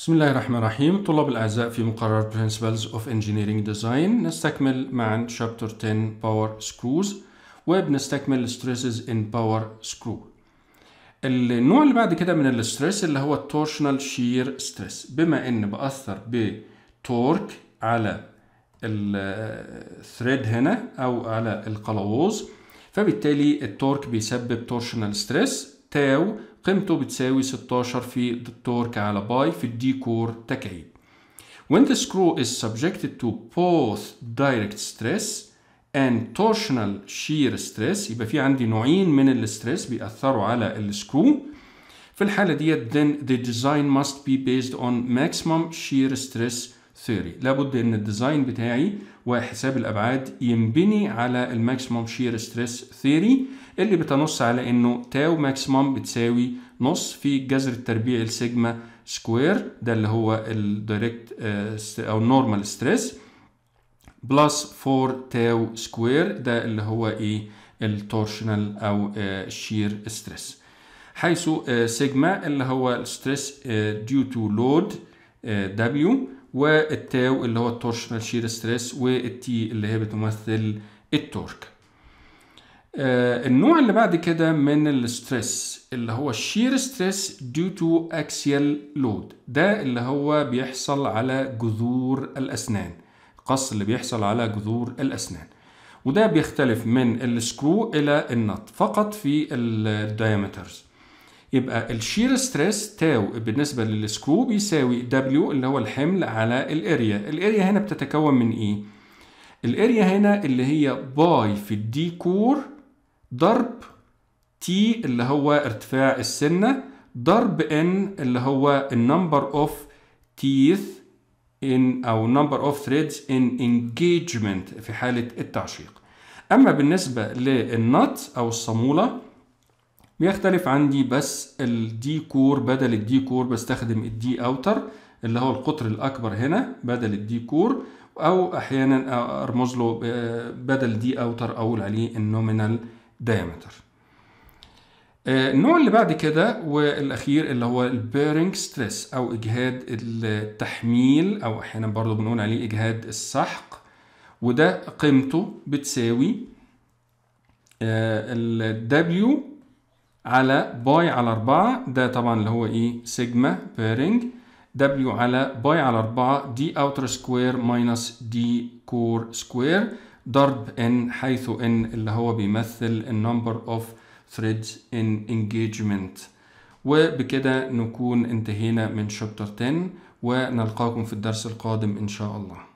بسم الله الرحمن الرحيم طلاب الأعزاء في مقرر Principles of Engineering Design. نستكمل معا Chapter 10 Power Screws. وبنستكمل Stresses in Power Screw. النوع اللي بعد كده من ال stress اللي هو ال torsional shear stress بما ان بأثر ب torque على ال thread هنا أو على القلاووز فبالتالي ال torque بيسبب torsional stress tau قيمته بتساوي 16 في ال torque على pi في ال d core تكعيب. When the screw is subjected to both direct stress and torsional shear stress يبقى في عندي نوعين من ال stress بيأثروا على ال screw. في الحالة ديت then the design must be based on maximum shear stress theory. لابد إن ال design بتاعي وحساب الأبعاد ينبني على ال maximum shear stress theory اللي بتنص على إنه tau maximum بتساوي نص في جذر التربيع ال sigma square ده اللي هو ال direct أو ال normal stress plus 4 tau square ده اللي هو إيه؟ ال torsional أو ال shear stress حيث سيجما اللي هو ال stress due to load W وال tau اللي هو ال torsional shear stress وال T اللي هي بتمثل ال torque. آه النوع اللي بعد كده من ال stress اللي هو ال shear stress due to axial load ده اللي هو بيحصل على جذور الأسنان القص اللي بيحصل على جذور الأسنان. وده بيختلف من ال screw إلى ال nut فقط في ال diameters يبقى ال shear stress tau بالنسبة لل screw بيساوي W اللي هو الحمل على ال area. ال area هنا بتتكون من إيه؟ ال area هنا اللي هي pi في ال d core ضرب t اللي هو ارتفاع السنة ضرب n اللي هو ال number of teeth in أو number of threads in engagement في حالة التعشيق. أما بالنسبة لل nut أو الصامولة بيختلف عندي بس ال d core بدل ال d core بستخدم ال d outer اللي هو القطر الأكبر هنا بدل ال D core أو أحيانا أرمز له بدل D outer أقول عليه ال nominal diameter النوع اللي بعد كده والأخير اللي هو ال bearing stress أو إجهاد التحميل أو أحيانا برضو بنقول عليه إجهاد السحق وده قيمته بتساوي ال W على pi على 4 ده طبعا اللي هو إيه؟ sigma bearing W على pi على 4 D outer square minus D core square ضرب N حيث N اللي هو بيمثل ال number of threads in engagement وبكده نكون انتهينا من chapter 10 ونلقاكم في الدرس القادم إن شاء الله.